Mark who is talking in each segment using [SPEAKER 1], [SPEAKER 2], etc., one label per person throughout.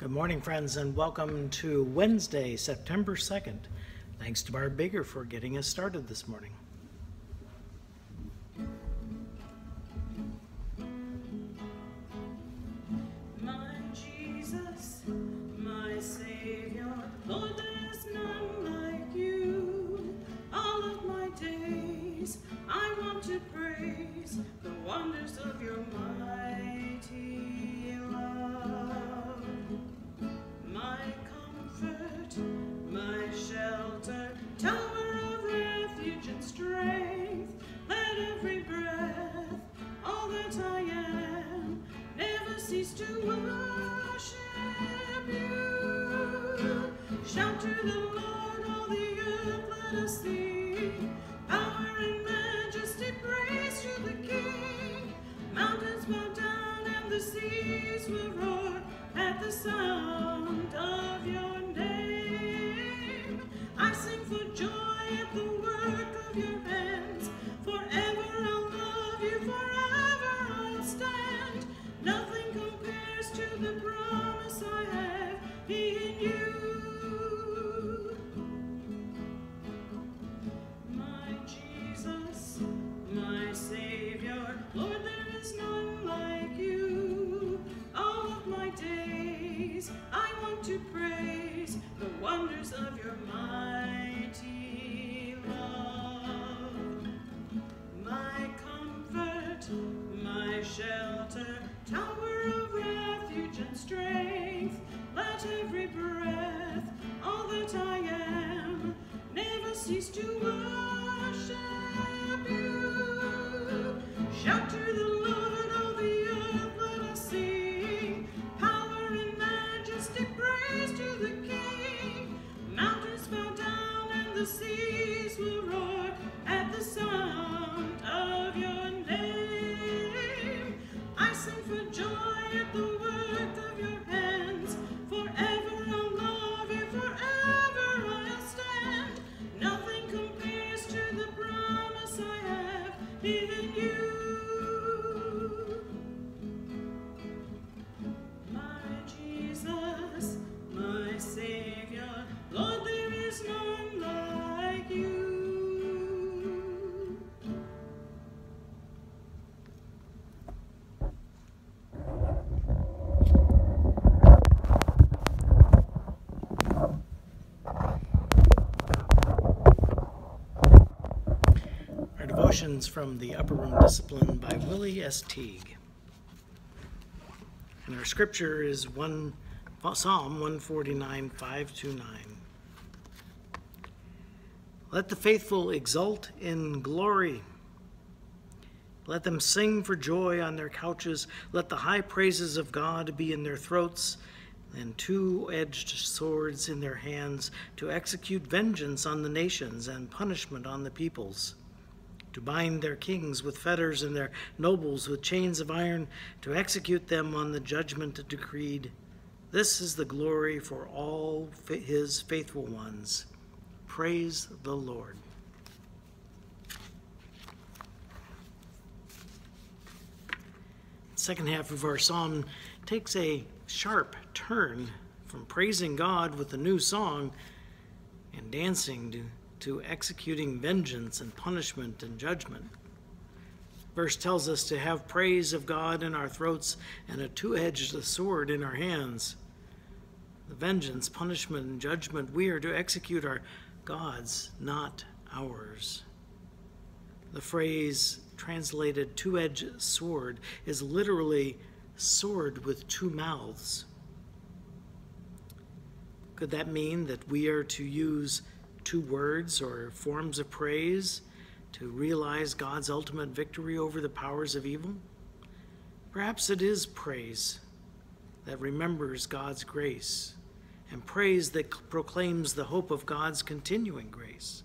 [SPEAKER 1] Good morning, friends, and welcome to Wednesday, September 2nd. Thanks to Barb Bigger for getting us started this morning.
[SPEAKER 2] The promise and strength. Let every breath, all that I am, never cease to worship you. Shout to the
[SPEAKER 1] Our devotions from the Upper Room Discipline by Willie S. Teague. And our scripture is one, Psalm 149, 5 to 9. Let the faithful exult in glory. Let them sing for joy on their couches. Let the high praises of God be in their throats and two edged swords in their hands to execute vengeance on the nations and punishment on the peoples to bind their kings with fetters and their nobles with chains of iron, to execute them on the judgment decreed. This is the glory for all his faithful ones. Praise the Lord. Second half of our psalm takes a sharp turn from praising God with a new song and dancing to, to executing vengeance and punishment and judgment. Verse tells us to have praise of God in our throats and a two edged sword in our hands. The vengeance, punishment, and judgment we are to execute are God's, not ours. The phrase translated two edged sword is literally sword with two mouths. Could that mean that we are to use two words or forms of praise to realize God's ultimate victory over the powers of evil? Perhaps it is praise that remembers God's grace and praise that proclaims the hope of God's continuing grace.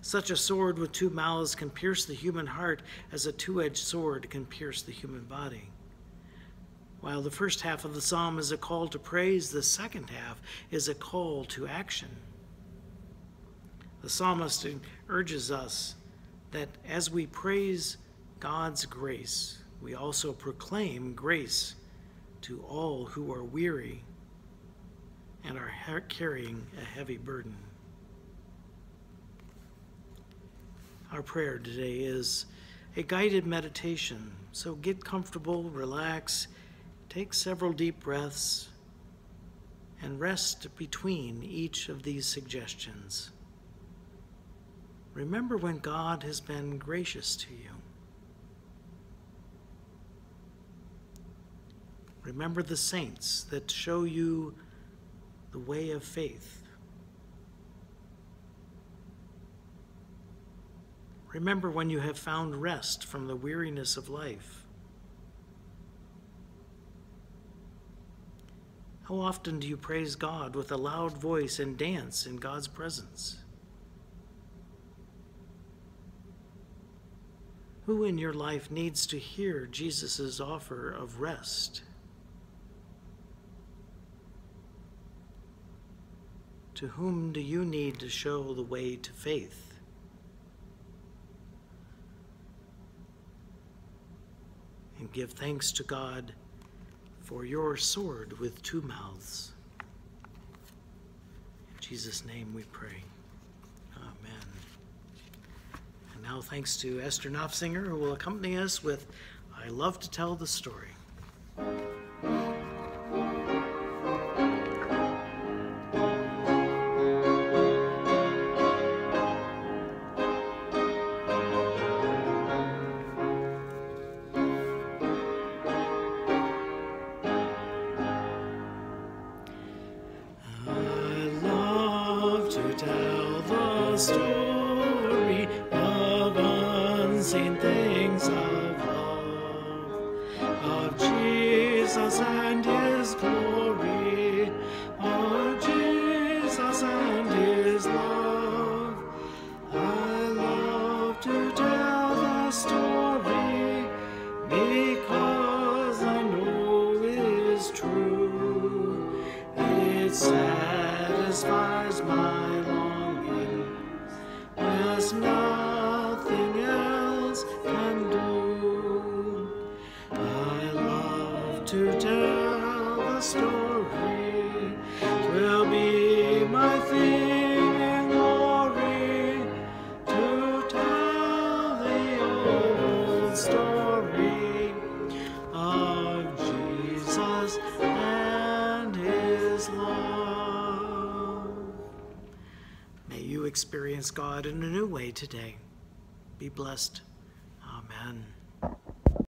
[SPEAKER 1] Such a sword with two mouths can pierce the human heart as a two edged sword can pierce the human body. While the first half of the psalm is a call to praise, the second half is a call to action. The psalmist urges us that as we praise God's grace, we also proclaim grace to all who are weary and are carrying a heavy burden. Our prayer today is a guided meditation, so get comfortable, relax, take several deep breaths, and rest between each of these suggestions. Remember when God has been gracious to you. Remember the saints that show you the way of faith. Remember when you have found rest from the weariness of life. How often do you praise God with a loud voice and dance in God's presence? Who in your life needs to hear Jesus' offer of rest? To whom do you need to show the way to faith? And give thanks to God for your sword with two mouths. In Jesus' name we pray. Amen. Now thanks to Esther Knopfsinger, who will accompany us with I Love to Tell the Story. I love to tell the story of Jesus and his glory, of Jesus and his love. I love to tell the story because I know it is true. It satisfies my to tell the story. Twill be my theme in glory to tell the old story of Jesus and his love. May you experience God in a new way today. Be blessed. Amen.